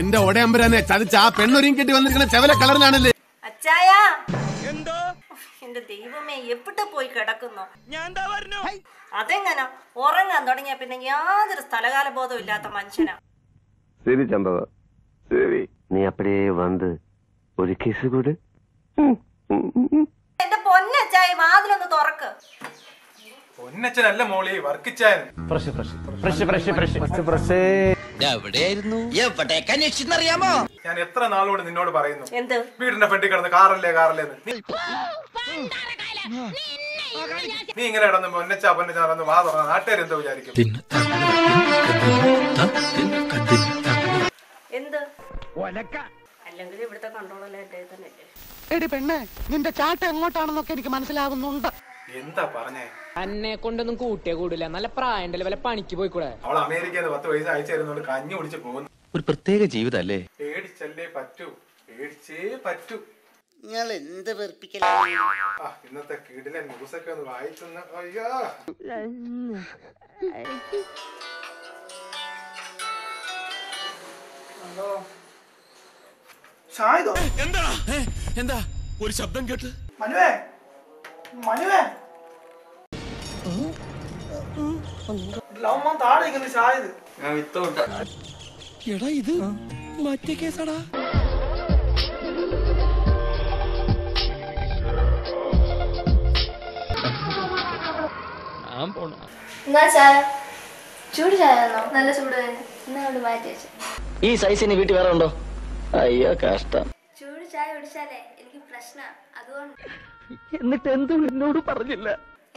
എന്റെ ഒടയമ്പരനെ ചതിച്ച ആ പെണ്ണൊരിയും കെട്ടി വന്നിരിക്കുന്ന ചെവല കളറിലാണല്ലേ? അച്ചായ! എന്തോ? എന്റെ ദൈവമേ എവിടെ പോയി കിടക്കുന്നു? ഞാൻ അതെങ്ങനെ? ഉറങ്ങാൻ തുടങ്ങിയ പിന്നെ യാതൊരു സ്ഥലകാല ബോധവും ഇല്ലാത്ത മനുഷ്യനാ. ശരി ചന്ദ്രത ശരി. നീ അപ്പടിയേ വന്ന് ഒരു കേസ് കൂടെ. എന്റെ പൊന്നച്ചായ വാതിലൊന്ന് തുറക്ക്. പൊന്നച്ഛനല്ല Molly വർക്കിച്ചായ fresh fresh fresh fresh. Fresh fresh. എവിടെയായിരുന്നു? അന്വേഷിച്ചെന്നറിയാമോ? ഞാൻ എത്ര നാളോട് നിന്നോട് പറയുന്നു? എന്ത്? വീടിന്റെ ഫ്രണ്ടിൽ കിടന്ന് കാറല്ലേ കാറല്ലേ നീ- ഇങ്ങനെ കിടന്ന് പൊന്നച്ചാ പൊന്നച്ചാ നടന്ന് വാ തുറന്ന നാട്ടുകാർ എന്തോ വിചാരിക്കും. എന്ത്? അല്ലെങ്കിൽ ഇവിടുത്തെ കൺട്രോളെല്ലാം എന്റെ കയ്യിൽ തന്നെ എടി പെണ്ണെ നിന്റെ ചാട്ട എങ്ങോട്ടാണെന്നൊക്കെ എനിക്ക് മനസ്സിലാകുന്നുണ്ട് എന്താ പറഞ്ഞേ? എന്നെ കൊണ്ടൊന്നും കൂട്ടിയേ കൂടില്ല. നല്ല പ്രായണ്ടല്ലേ വല്ല പണിക്ക് പോയിക്കൂടെ? അവൾ അമേരിക്കയിൽ നിന്ന് പത്ത് പൈസ അയച്ചു തരുന്നോണ്ട്. കഞ്ഞി കുടിച്ച് പോകുന്നു. ഒരു പ്രത്യേക ജീവിതല്ലേ? പേടിച്ചല്ലേ പറ്റൂ? പേടിച്ചേ പറ്റൂ. നിങ്ങൾ എന്ത് വെറുപ്പിക്കല ആ ഇന്നത്തെ കീടിലെ ന്യൂസൊക്കെ ഒന്ന് വായിച്ചെന്ന് അയ്യോ. എന്താ? ഒരു ശബ്ദം കേട്ട്. മനുവേ മനുവേ. ഷായത് എടാ ഇത് മറ്റേ കേസാടാ. എന്നാ ചായ? ചൂട് ചായ നല്ല ചൂട് എന്നാ മാറ്റി വെച്ചു. ഈ സൈസിന് വീട്ടിൽ വേറെ ഉണ്ടോ? അയ്യോ കഷ്ടം. ചായ കുടിച്ചാലേ എനിക്ക് പ്രശ്ന. അതുകൊണ്ട് എന്നിട്ട് എന്തും എന്നോട് പറഞ്ഞില്ല.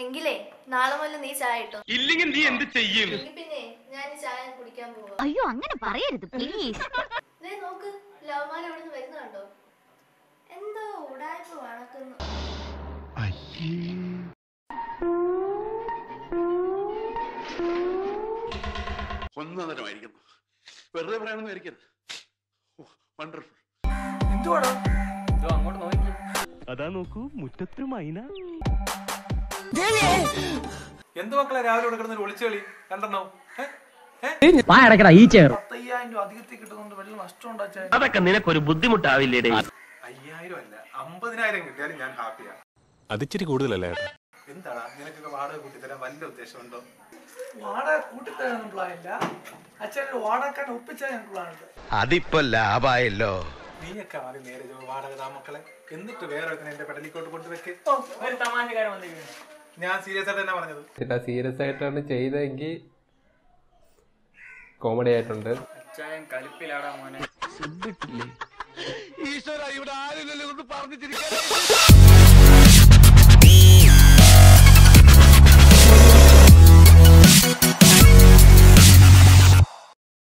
എങ്കിലേ നാളെ മുതൽ നീ ചായ ഇട്ടോ ഇല്ലെങ്കിൽ നീ എന്ത് ചെയ്യും? പിന്നെ ഞാൻ ഈ ചായ കുടിക്കാൻ പോവാ. അയ്യോ അങ്ങനെ പറയരുത് പ്ലീസ് ദേ നോക്ക് ലവ്മാൻ അവിടെ നിന്ന് വരുന്ന കണ്ടോ? എന്തോ ഉടായ്പ വണക്കുന്നു ഒന്നതരമായിരിക്കുന്നു. വെറുതെ പറയാനൊന്നും ആയിരിക്കരുത്. വണ്ടർഫുൾ അതാ നോക്കൂ മുറ്റത്തൊരു മൈന. എന്ത് മക്കളെ രാവിലെ ഇവിടെ കിടന്നൊരു ഒളിച്ചു കളി? രണ്ടെണ്ണോ പത്തയ്യായിരം രൂപ അധികത്തിൽ കിട്ടുന്നുണ്ട്. വലിയ നഷ്ടം അതൊക്കെ നിനക്കൊരു ബുദ്ധിമുട്ടാവില്ലേ അയ്യായിരം അല്ല അമ്പതിനായിരം കിട്ടിയാലും ഞാൻ ഹാപ്പിയാ അതിച്ചിരി കൂടുതലല്ലേ എന്താടാ? നിനക്കൊക്കെ വാടക കൂട്ടിത്തരാൻ വല്ല ഉദ്ദേശമുണ്ടോ? വാടക ഒപ്പിച്ചാൽ അതിപ്പോ ലാഭായല്ലോ. നീയൊക്കെ ആദ്യം നേരെ ചൊവ്വെ വാടക താ മക്കളെ. എന്നിട്ട് വേറെ എന്റെ പെടലിക്കോട്ട് കൊണ്ടുവെക്ക്. ഒരു തമാശക്കാരൻ വന്നിരിക്കുന്നു. ഞാൻ സീരിയസ് ആയിട്ട് തന്നെ പറഞ്ഞത്. സീരിയസ് ആയിട്ടാണ് ചെയ്തെങ്കിൽ കോമഡി ആയിട്ടുണ്ട്. ഈശ്വര ഇവിടെ ആരും ഒന്ന് പറഞ്ഞു ചിരിക്കാൻ